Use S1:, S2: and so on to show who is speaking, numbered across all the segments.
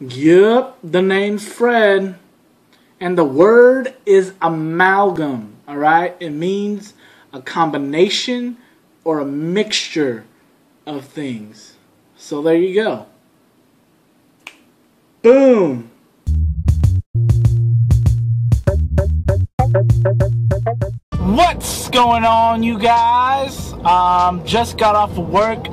S1: Yup, the name's Fred. And the word is amalgam, alright? It means a combination or a mixture of things. So there you go. Boom! What's going on, you guys? Um, just got off of work,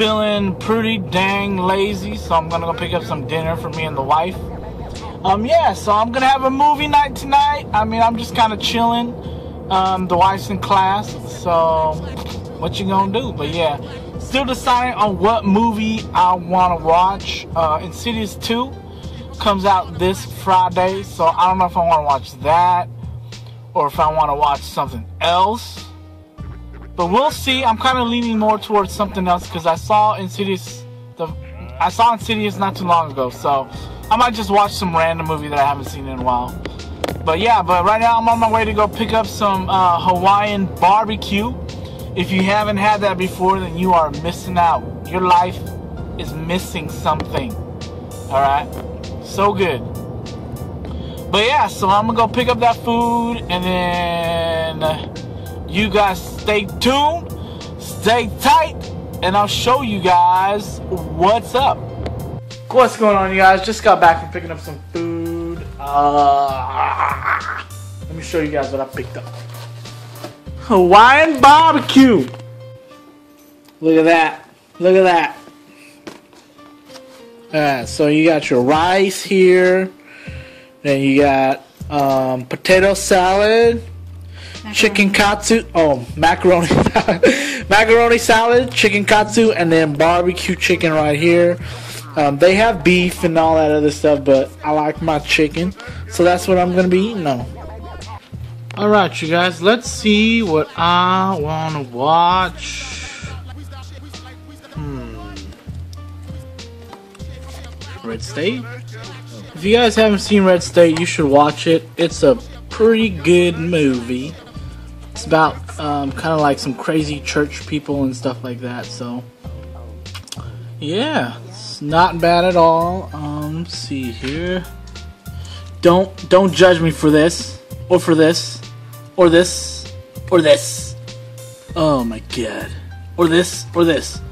S1: feeling pretty dang lazy, so I'm gonna go pick up some dinner for me and the wife. Um, yeah, so I'm gonna have a movie night tonight. I mean, I'm just kind of chilling. Um, the wife's in class, so what you gonna do? But yeah, still deciding on what movie I want to watch. Uh, Insidious 2 comes out this Friday, so I don't know if I want to watch that or if I want to watch something else. But we'll see. I'm kind of leaning more towards something else because I saw Insidious. The I saw Insidious not too long ago, so I might just watch some random movie that I haven't seen in a while. But yeah, but right now I'm on my way to go pick up some uh, Hawaiian barbecue. If you haven't had that before, then you are missing out. Your life is missing something. All right, so good. But yeah, so I'm gonna go pick up that food, and then uh, you guys stay tuned, stay tight, and I'll show you guys what's up. What's going on, you guys? Just got back from picking up some food. Uh, let me show you guys what I picked up. Hawaiian barbecue. Look at that. Look at that. Alright, so you got your rice here. Then you got um, potato salad, chicken katsu. Oh, macaroni, macaroni salad, chicken katsu, and then barbecue chicken right here. Um, they have beef and all that other stuff, but I like my chicken, so that's what I'm gonna be eating on. All right, you guys, let's see what I want to watch. Hmm. Red State. If you guys haven't seen Red State, you should watch it. It's a pretty good movie. It's about um, kind of like some crazy church people and stuff like that. So, yeah, it's not bad at all. Um, see here. Don't don't judge me for this or for this or this or this. Oh my god. Or this or this.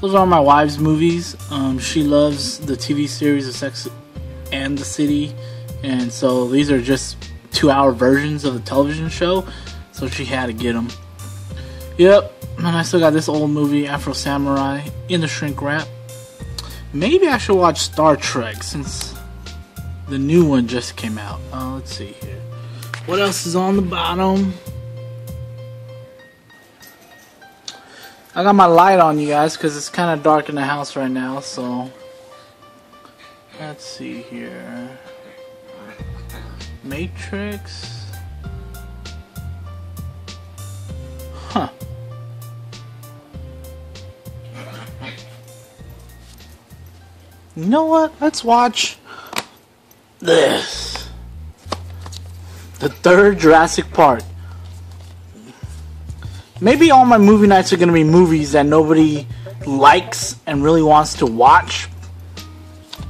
S1: Those are my wife's movies. Um, she loves the TV series of Sex and the City, and so these are just two-hour versions of the television show. So she had to get them. Yep, and I still got this old movie, Afro Samurai, in the shrink wrap. Maybe I should watch Star Trek since the new one just came out. Uh, let's see here. What else is on the bottom? I got my light on, you guys, because it's kind of dark in the house right now, so. Let's see here. Matrix. Huh. You know what? Let's watch this. The third Jurassic Park. Maybe all my movie nights are going to be movies that nobody likes and really wants to watch,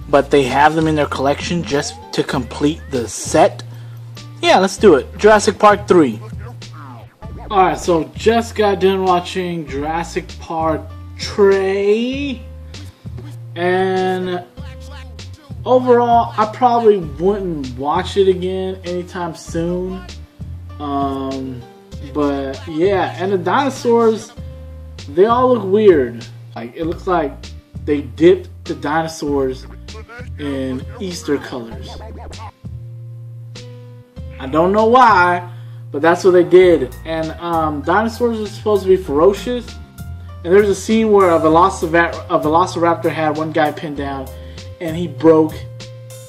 S1: but they have them in their collection just to complete the set. Yeah, let's do it. Jurassic Park 3. Alright, so just got done watching Jurassic Park Trey. And overall, I probably wouldn't watch it again anytime soon. Um, but yeah, and the dinosaurs, they all look weird. Like it looks like they dipped the dinosaurs in Easter colors. I don't know why, but that's what they did. And um, dinosaurs are supposed to be ferocious. And there's a scene where a, Velociraptor, a Velociraptor had one guy pinned down, and he broke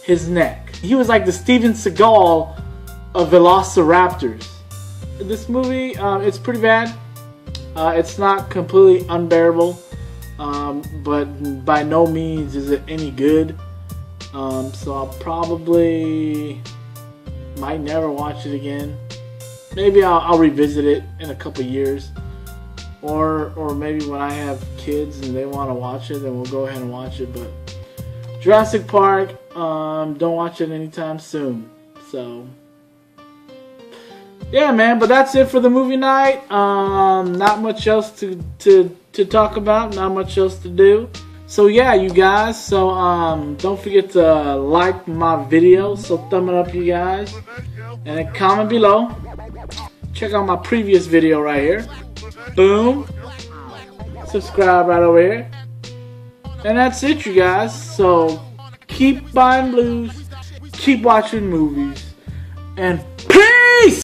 S1: his neck. He was like the Steven Seagal of Velociraptors. This movie, um, it's pretty bad. Uh, it's not completely unbearable, um, but by no means is it any good. Um, so I'll probably might never watch it again. Maybe I'll, I'll revisit it in a couple years, or or maybe when I have kids and they want to watch it, then we'll go ahead and watch it. But Jurassic Park, um, don't watch it anytime soon. So, yeah, man. But that's it for the movie night. Um, not much else to to to talk about. Not much else to do. So yeah, you guys. So um, don't forget to like my video. So thumb it up, you guys, and comment below. Check out my previous video right here. Boom. Subscribe right over here. And that's it, you guys. So keep buying blues, keep watching movies, and